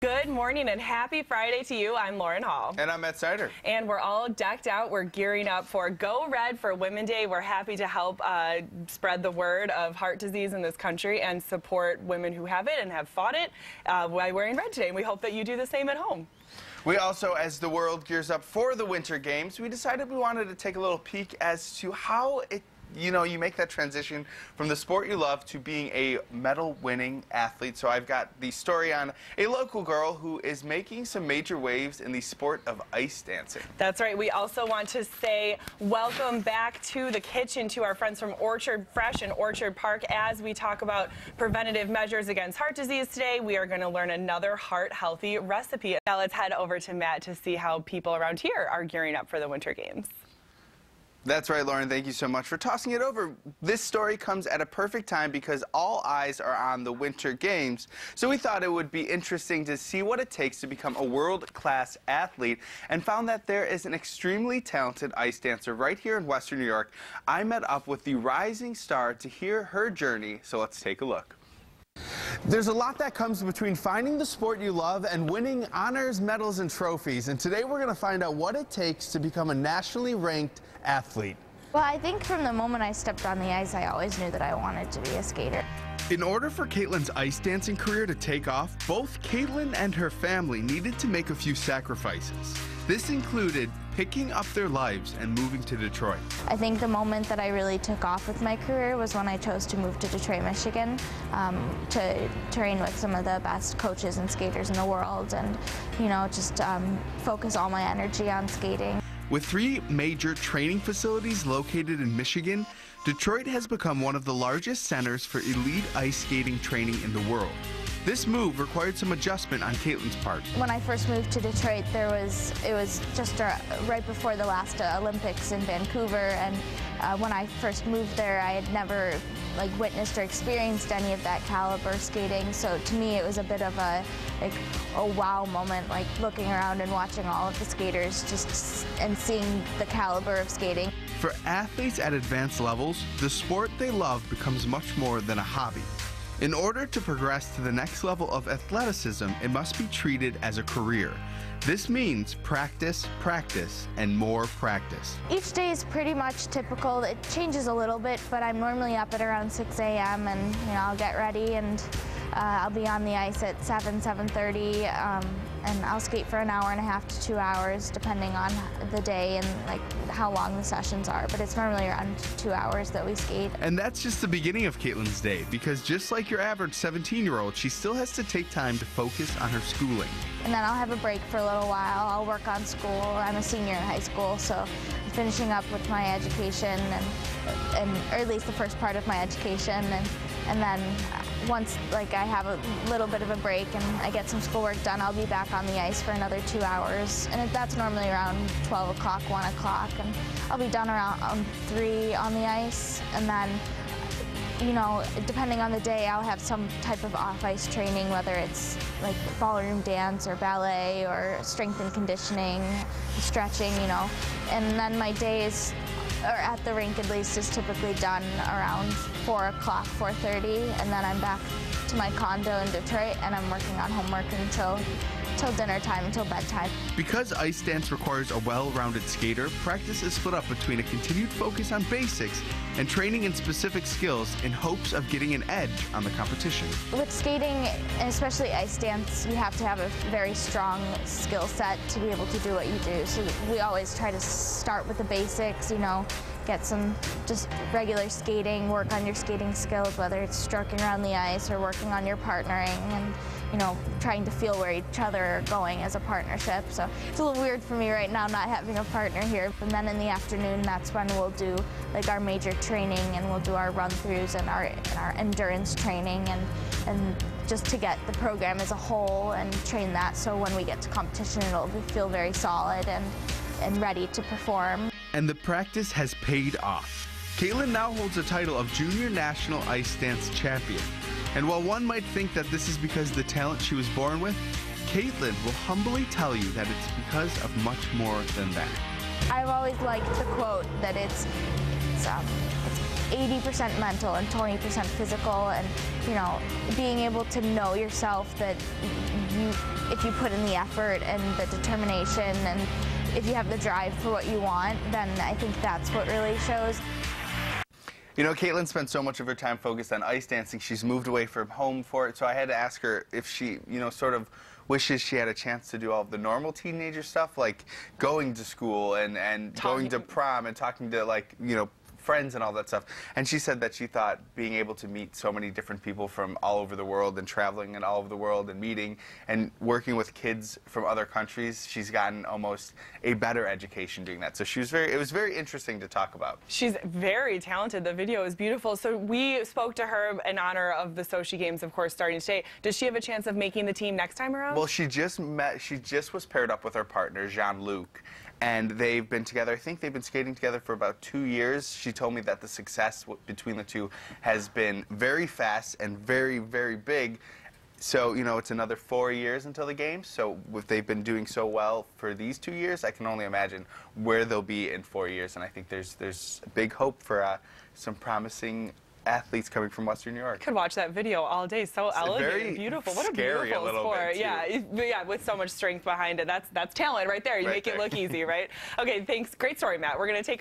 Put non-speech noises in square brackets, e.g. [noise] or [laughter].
Good morning and happy Friday to you. I'm Lauren Hall. And I'm Matt Snyder. And we're all decked out. We're gearing up for Go Red for Women Day. We're happy to help uh, spread the word of heart disease in this country and support women who have it and have fought it uh, by wearing red today. And we hope that you do the same at home. We also, as the world gears up for the Winter Games, we decided we wanted to take a little peek as to how it you know, you make that transition from the sport you love to being a medal winning athlete. So I've got the story on a local girl who is making some major waves in the sport of ice dancing. That's right. We also want to say welcome back to the kitchen to our friends from Orchard Fresh and Orchard Park as we talk about preventative measures against heart disease today. We are going to learn another heart healthy recipe. Now let's head over to Matt to see how people around here are gearing up for the Winter Games. That's right, Lauren. Thank you so much for tossing it over. This story comes at a perfect time because all eyes are on the Winter Games. So we thought it would be interesting to see what it takes to become a world-class athlete and found that there is an extremely talented ice dancer right here in Western New York. I met up with the rising star to hear her journey, so let's take a look. There's a lot that comes between finding the sport you love and winning honors, medals, and trophies. And today we're going to find out what it takes to become a nationally ranked athlete. Well, I think from the moment I stepped on the ice, I always knew that I wanted to be a skater. In order for Kaitlin's ice dancing career to take off, both Kaitlin and her family needed to make a few sacrifices. This included picking up their lives and moving to Detroit. I think the moment that I really took off with my career was when I chose to move to Detroit, Michigan um, to train with some of the best coaches and skaters in the world and, you know, just um, focus all my energy on skating. With three major training facilities located in Michigan, Detroit has become one of the largest centers for elite ice skating training in the world. This move required some adjustment on Kaitlin's part. When I first moved to Detroit, there was it was just uh, right before the last uh, Olympics in Vancouver, and uh, when I first moved there, I had never like witnessed or experienced any of that caliber skating. So to me, it was a bit of a like a wow moment, like looking around and watching all of the skaters just and seeing the caliber of skating. For athletes at advanced levels, the sport they love becomes much more than a hobby. In order to progress to the next level of athleticism, it must be treated as a career. This means practice, practice, and more practice. Each day is pretty much typical. It changes a little bit, but I'm normally up at around 6 a.m. and you know I'll get ready and uh, I'll be on the ice at 7, 7.30, um, and I'll skate for an hour and a half to two hours, depending on the day and like how long the sessions are. But it's normally around two hours that we skate. And that's just the beginning of Kaitlin's day, because just like your average 17-year-old, she still has to take time to focus on her schooling. And then I'll have a break for a little while. I'll work on school. I'm a senior in high school, so I'm finishing up with my education, and, and or at least the first part of my education, and and then once like I have a little bit of a break and I get some schoolwork done, I'll be back on the ice for another two hours. And that's normally around 12 o'clock, 1 o'clock. And I'll be done around um, 3 on the ice. And then, you know, depending on the day, I'll have some type of off-ice training, whether it's like ballroom dance or ballet or strength and conditioning, stretching, you know. And then my days or at the rink at least, is typically done around 4 o'clock, 4.30, and then I'm back to my condo in Detroit, and I'm working on homework until till dinner time, until bedtime. Because ice dance requires a well-rounded skater, practice is split up between a continued focus on basics and training in specific skills in hopes of getting an edge on the competition. With skating, and especially ice dance, you have to have a very strong skill set to be able to do what you do. So we always try to start with the basics, you know, get some just regular skating, work on your skating skills, whether it's stroking around the ice or working on your partnering and, you know, trying to feel where each other are going as a partnership. So it's a little weird for me right now not having a partner here. And then in the afternoon, that's when we'll do like our major training and we'll do our run-throughs and our, and our endurance training and, and just to get the program as a whole and train that so when we get to competition it'll feel very solid and, and ready to perform and the practice has paid off. Kaitlin now holds the title of Junior National Ice Dance Champion. And while one might think that this is because the talent she was born with, Kaitlin will humbly tell you that it's because of much more than that. I've always liked the quote that it's, it's, um, it's 80% mental and 20% physical, and you know, being able to know yourself that you, if you put in the effort and the determination, and if you have the drive for what you want, then I think that's what really shows. You know, Kaitlin spent so much of her time focused on ice dancing, she's moved away from home for it. So I had to ask her if she, you know, sort of wishes she had a chance to do all of the normal teenager stuff, like going to school and, and going to prom and talking to, like, you know, friends and all that stuff. And she said that she thought being able to meet so many different people from all over the world and traveling and all over the world and meeting and working with kids from other countries, she's gotten almost a better education doing that. So she was very, it was very interesting to talk about. She's very talented. The video is beautiful. So we spoke to her in honor of the Sochi Games, of course, starting today. Does she have a chance of making the team next time around? Well, she just met, she just was paired up with her partner, Jean-Luc and they've been together. I think they've been skating together for about two years. She told me that the success between the two has been very fast and very, very big. So, you know, it's another four years until the games. So, if they've been doing so well for these two years, I can only imagine where they'll be in four years. And I think there's there's big hope for uh, some promising athletes coming from Western New York. Could watch that video all day. So it's elegant and beautiful. What a beautiful a sport. Yeah, yeah, with so much strength behind it. That's that's talent right there. You right make there. it look easy, right? [laughs] Okay, thanks. Great story, Matt. We're gonna take.